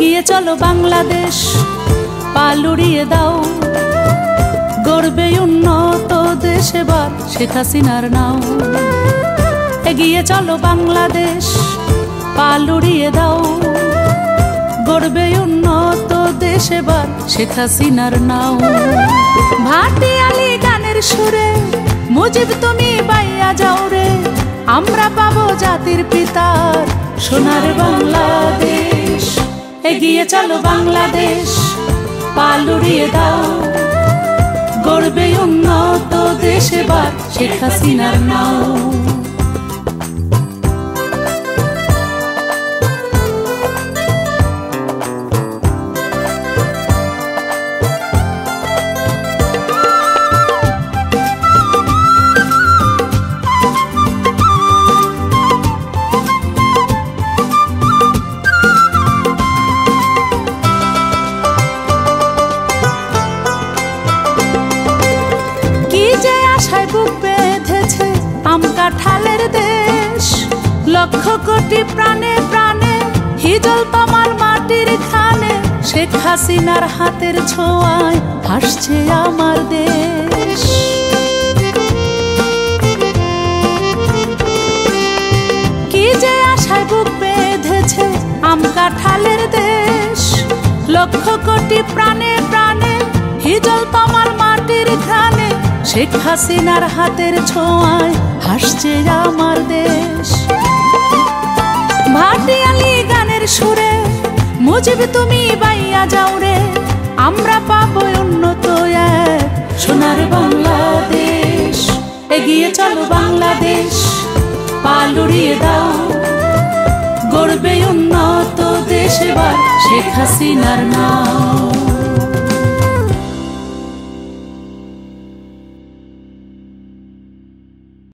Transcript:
চলো বাংলাদেশ পালুড়িয়ে দাও। গড়বে উন্নত দেশ এবার শেখ হাসিনার নাও। এগিয়ে চলো বাংলাদেশ পালুড়িয়ে দাও। গড়বে উন্নত দেশ এবার শেখ হাসিনার নাও। ভাটি গানের সুরে, মুজিব তুমি বাইয়া যাও রে। আমরা পাবো জাতির পিতার সোনার বাংলাদেশ। এগিয়ে চলো বাংলাদেশ পালুড়িয়ে দাও। গড়বে উন্নত দেশে এবার শেখ হাসিনার নাও। লক্ষ কোটি প্রাণে প্রাণে হিজল পামার মাটির খানে শেখ হাসিনার হাতের ছোঁয়ায় হাসছে আমার দেশ। কি যে আশায় বুক বেঁধেছে আম কাঁঠালের দেশ। লক্ষ কোটি প্রাণে প্রাণে হিজল পামার মাটির ঘ্রাণে শেখ হাসিনার হাতের ছোঁয়ায় হাসছে আমার দেশ। সুরে, মুজিব তুমি বাইয়া যাও রে, আমরা পাবো উন্নত সোনার বাংলাদেশ। এগিয়ে চলো বাংলাদেশ পালুড়িয়ে দাও। গড়বে উন্নত দেশ এবার শেখ হাসিনার নাম।